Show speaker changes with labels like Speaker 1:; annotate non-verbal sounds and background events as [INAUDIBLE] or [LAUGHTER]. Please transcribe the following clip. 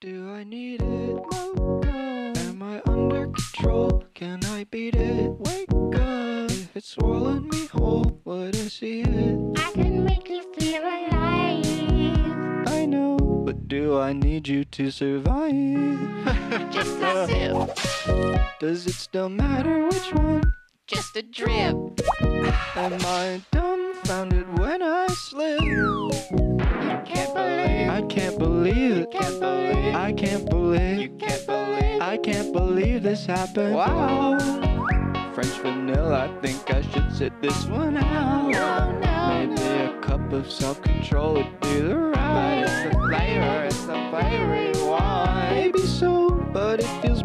Speaker 1: Do I need it? Am I under control? Can I beat it? Wake up! If it's swallowing me whole, would I see it?
Speaker 2: I can make you feel alive.
Speaker 1: I know, but do I need you to survive? [LAUGHS]
Speaker 2: Just a sip,
Speaker 1: Does it still matter which one?
Speaker 2: just a drip.
Speaker 1: Am I dumbfounded when I slip?
Speaker 2: You can't believe,
Speaker 1: I can't believe it. I can't believe.
Speaker 2: You can't believe.
Speaker 1: I can't believe this happened.
Speaker 2: Wow.
Speaker 1: French vanilla, I think I should sit this one out.
Speaker 2: No, no,
Speaker 1: Maybe
Speaker 2: no.
Speaker 1: a cup of self-control would be the right.
Speaker 2: But it's the flavor, it's the fiery wine. Maybe so, but it feels